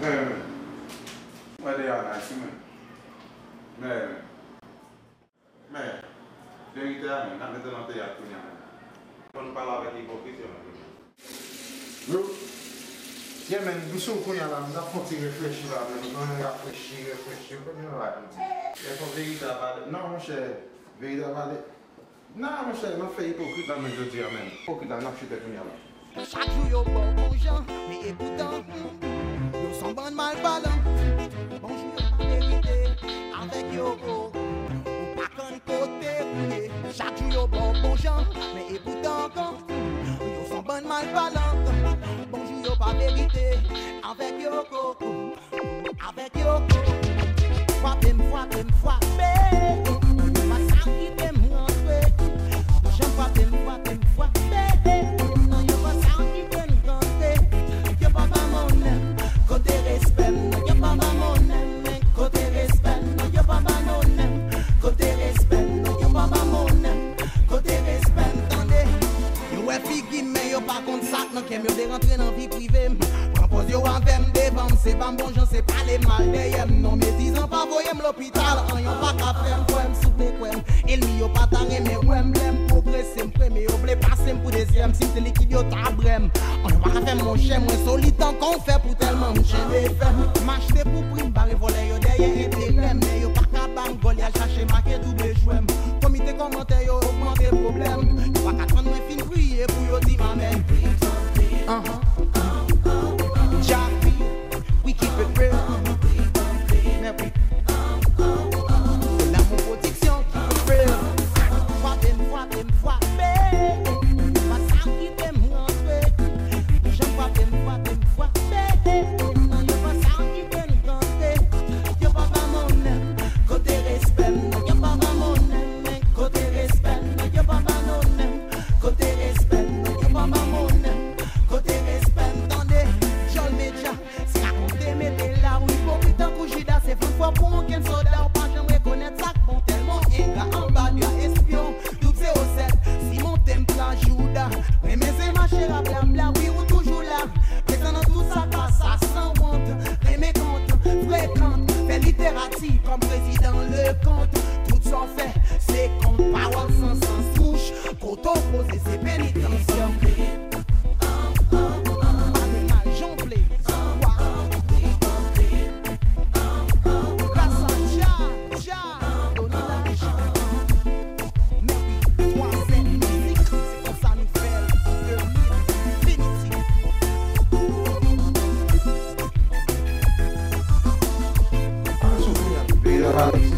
Mwen mwen. Mwen dey an ansi mwen. Mwen mwen. Mwen mwen. Den gite an mwen, nan mwen ten an te yatoun an mwen. Mwen pala vek hipokrit yon mwen. Yo, ye men, bisou kon yon la mwen, nan fon ti reflechi la mwen. Mwen reflechi, reflechi, mwen yon la mwen. E kon verita vade. Nan mwen chè, verita vade. Nan mwen chè, nan fe hipokrit la mwen jodi an men. Hipokrit la nan chite kon yon la. Chak jou yo bon bouje. Yo bon bon gens, mais écoutant, yo sont bon mal parlant. Bonjour yo pas vérité, avec yo go, avec yo go. Frappez, frappez, frappez, qu'aime yo de rentrer dans vie privée. Propose yo avec devant, c'est pas bon, j'en sais pas les mal. Non, mais disons pas voyez l'hôpital. En yo pas qu'à faire, quoi, souper, quoi. Il mi yo ouais, m'l'aime pour presser, m'premé, yo blé passer pour deuxième. Si c'est l'équipe yo tabrem. On yo pas qu'à faire mon tellement m'chien des faits. M'acheter pour prime, barre voler yo yo bam, y'a cherché marqué double. Comité commentaire, yo augmente tout s'en fait, c'est compte, parole sans sens, touche, quand opposé, c'est pénitentiaire. An